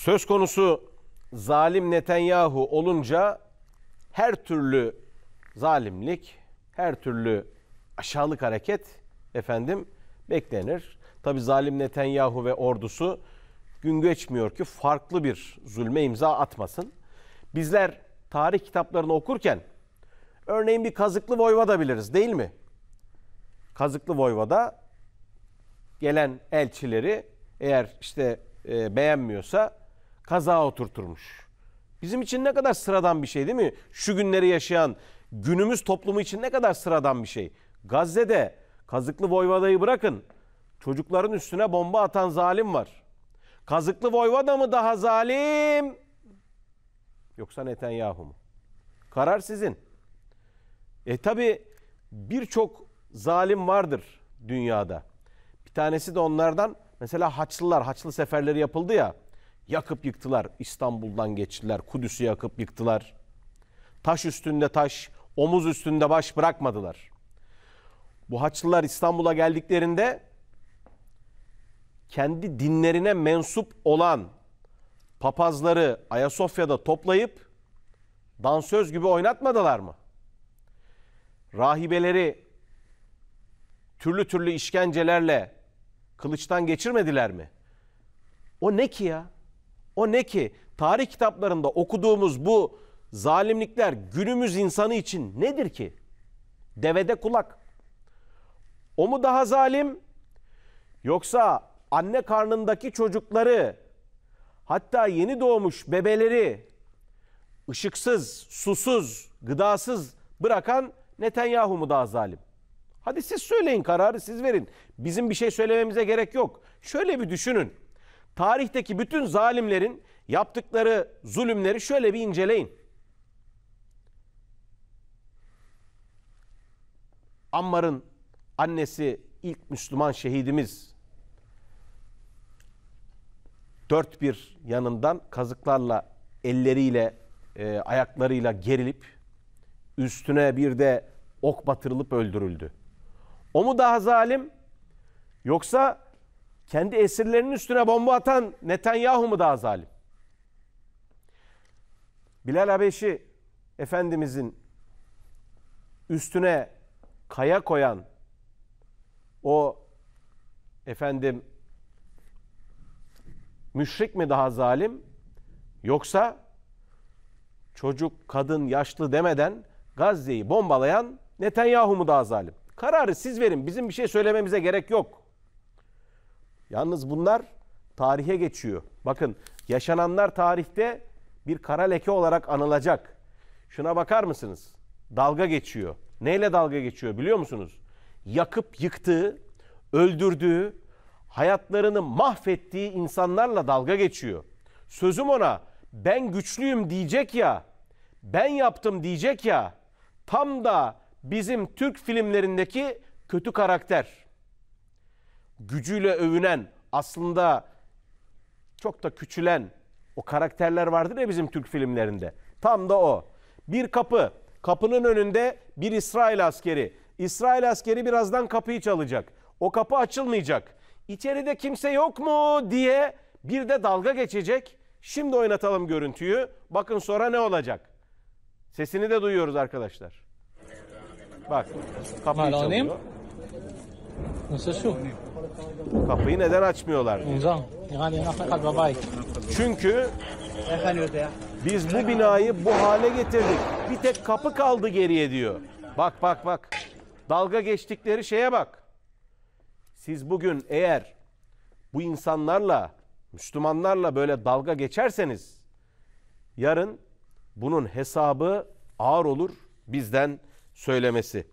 Söz konusu zalim Netanyahu olunca her türlü zalimlik, her türlü aşağılık hareket efendim beklenir. Tabi zalim Netanyahu ve ordusu gün geçmiyor ki farklı bir zulme imza atmasın. Bizler tarih kitaplarını okurken örneğin bir Kazıklı Voyvoda biliriz değil mi? Kazıklı Voyvoda gelen elçileri eğer işte e, beğenmiyorsa kaza oturturmuş. Bizim için ne kadar sıradan bir şey değil mi? Şu günleri yaşayan günümüz toplumu için ne kadar sıradan bir şey. Gazze'de Kazıklı Voyvoda'yı bırakın. Çocukların üstüne bomba atan zalim var. Kazıklı Voyvoda mı daha zalim? Yoksa Netanyahu mu? Karar sizin. E tabi birçok zalim vardır dünyada. Bir tanesi de onlardan mesela Haçlılar, Haçlı seferleri yapıldı ya. Yakıp yıktılar. İstanbul'dan geçtiler. Kudüs'ü yakıp yıktılar. Taş üstünde taş, omuz üstünde baş bırakmadılar. Bu Haçlılar İstanbul'a geldiklerinde kendi dinlerine mensup olan papazları Ayasofya'da toplayıp dansöz gibi oynatmadılar mı? Rahibeleri türlü türlü işkencelerle kılıçtan geçirmediler mi? O ne ki ya? O ne ki? Tarih kitaplarında okuduğumuz bu zalimlikler günümüz insanı için nedir ki? Devede kulak. O mu daha zalim? Yoksa anne karnındaki çocukları hatta yeni doğmuş bebeleri ışıksız, susuz, gıdasız bırakan Netanyahu mu daha zalim? Hadi siz söyleyin kararı siz verin. Bizim bir şey söylememize gerek yok. Şöyle bir düşünün. Tarihteki bütün zalimlerin yaptıkları zulümleri şöyle bir inceleyin. Ammar'ın annesi ilk Müslüman şehidimiz dört bir yanından kazıklarla elleriyle e, ayaklarıyla gerilip üstüne bir de ok batırılıp öldürüldü. O mu daha zalim yoksa kendi esirlerinin üstüne bomba atan Netanyahu mu daha zalim? Bilal Habeşi Efendimizin üstüne kaya koyan o efendim müşrik mi daha zalim yoksa çocuk, kadın, yaşlı demeden Gazze'yi bombalayan Netanyahu mu daha zalim? Kararı siz verin. Bizim bir şey söylememize gerek yok. Yalnız bunlar tarihe geçiyor. Bakın yaşananlar tarihte bir kara leke olarak anılacak. Şuna bakar mısınız? Dalga geçiyor. Neyle dalga geçiyor biliyor musunuz? Yakıp yıktığı, öldürdüğü, hayatlarını mahvettiği insanlarla dalga geçiyor. Sözüm ona ben güçlüyüm diyecek ya, ben yaptım diyecek ya, tam da bizim Türk filmlerindeki kötü karakter gücüyle övünen, aslında çok da küçülen o karakterler vardır ya bizim Türk filmlerinde. Tam da o. Bir kapı. Kapının önünde bir İsrail askeri. İsrail askeri birazdan kapıyı çalacak. O kapı açılmayacak. İçeride kimse yok mu diye bir de dalga geçecek. Şimdi oynatalım görüntüyü. Bakın sonra ne olacak? Sesini de duyuyoruz arkadaşlar. Bak kapıyı çalıyor. Nasıl şu? Kapıyı neden açmıyorlar? Çünkü biz bu binayı bu hale getirdik. Bir tek kapı kaldı geriye diyor. Bak bak bak. Dalga geçtikleri şeye bak. Siz bugün eğer bu insanlarla, Müslümanlarla böyle dalga geçerseniz yarın bunun hesabı ağır olur bizden söylemesi.